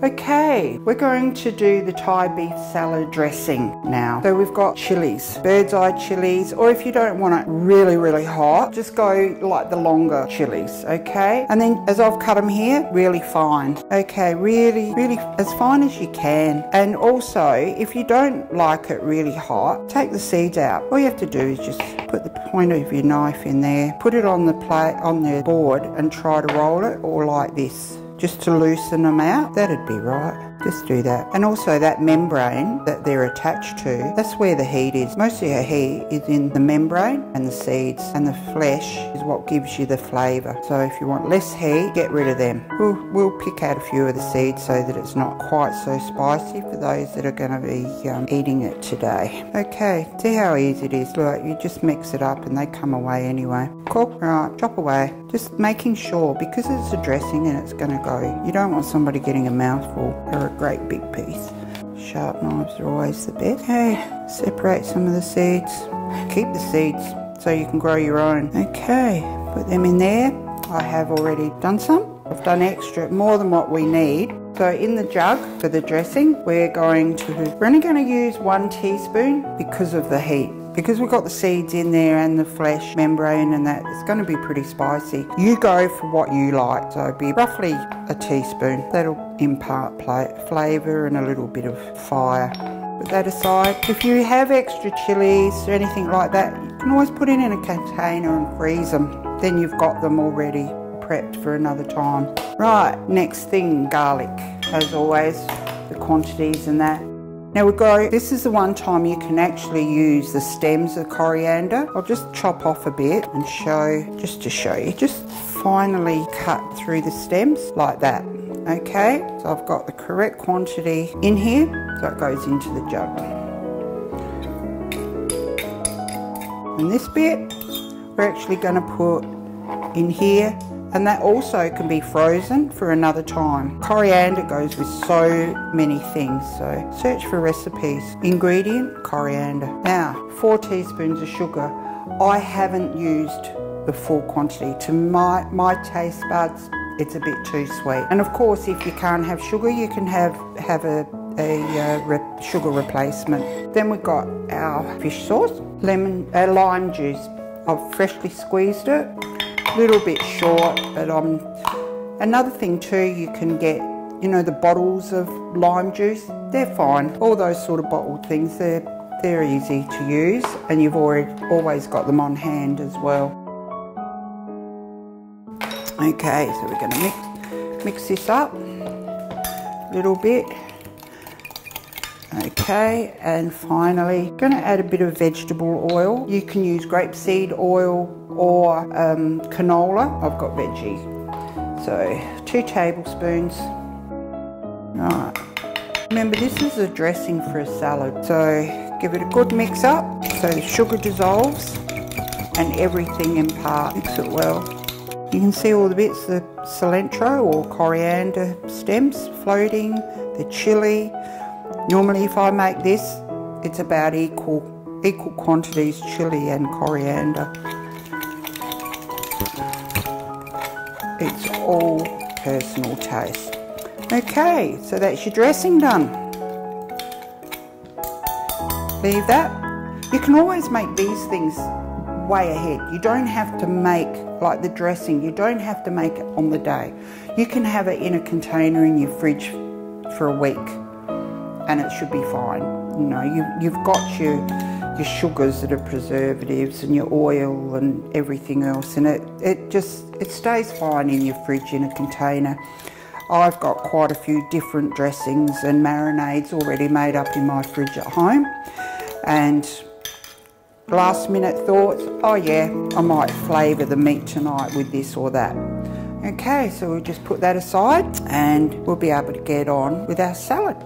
Okay, we're going to do the Thai beef salad dressing now. So we've got chilies, bird's eye chilies, or if you don't want it really, really hot, just go like the longer chilies, okay? And then as I've cut them here, really fine. Okay, really, really as fine as you can. And also, if you don't like it really hot, take the seeds out. All you have to do is just put the point of your knife in there, put it on the plate, on the board and try to roll it, or like this just to loosen them out. That'd be right. Just do that. And also that membrane that they're attached to, that's where the heat is. Most of your heat is in the membrane and the seeds and the flesh is what gives you the flavour. So if you want less heat, get rid of them. We'll, we'll pick out a few of the seeds so that it's not quite so spicy for those that are going to be um, eating it today. Okay, see how easy it is. Look, you just mix it up and they come away anyway. Cool, right, chop away. Just making sure, because it's a dressing and it's going to go, you don't want somebody getting a mouthful or a great big piece. Sharp knives are always the best. Okay, separate some of the seeds. Keep the seeds so you can grow your own. Okay, put them in there. I have already done some. I've done extra, more than what we need. So in the jug for the dressing, we're going to, we're only going to use one teaspoon because of the heat. Because we've got the seeds in there and the flesh membrane and that, it's going to be pretty spicy. You go for what you like, so be roughly a teaspoon. That'll impart flavour and a little bit of fire. Put that aside. If you have extra chilies or anything like that, you can always put it in a container and freeze them. Then you've got them already prepped for another time. Right, next thing, garlic. As always, the quantities and that. Now we go, this is the one time you can actually use the stems of coriander. I'll just chop off a bit and show, just to show you, just finally cut through the stems like that. Okay, so I've got the correct quantity in here, so it goes into the jug. And this bit, we're actually going to put in here and that also can be frozen for another time. Coriander goes with so many things, so search for recipes. Ingredient, coriander. Now, four teaspoons of sugar. I haven't used the full quantity. To my, my taste buds, it's a bit too sweet. And of course, if you can't have sugar, you can have, have a, a uh, re sugar replacement. Then we've got our fish sauce, lemon, uh, lime juice. I've freshly squeezed it little bit short, but um, another thing too, you can get, you know, the bottles of lime juice, they're fine. All those sort of bottled things, they're, they're easy to use and you've already always got them on hand as well. Okay, so we're going to mix, mix this up a little bit. Okay, and finally, going to add a bit of vegetable oil. You can use grapeseed oil or um, canola. I've got veggie. So, two tablespoons. Right. Remember, this is a dressing for a salad. So, give it a good mix up so the sugar dissolves and everything in part. Mix it well. You can see all the bits, the cilantro or coriander stems floating, the chili, Normally if I make this, it's about equal, equal quantities chili and coriander. It's all personal taste. Okay, so that's your dressing done. Leave that. You can always make these things way ahead. You don't have to make like the dressing, you don't have to make it on the day. You can have it in a container in your fridge for a week and it should be fine. You know, you, you've got your, your sugars that are preservatives and your oil and everything else and it, it just, it stays fine in your fridge in a container. I've got quite a few different dressings and marinades already made up in my fridge at home and last minute thoughts, oh yeah, I might flavour the meat tonight with this or that. Okay, so we'll just put that aside and we'll be able to get on with our salad.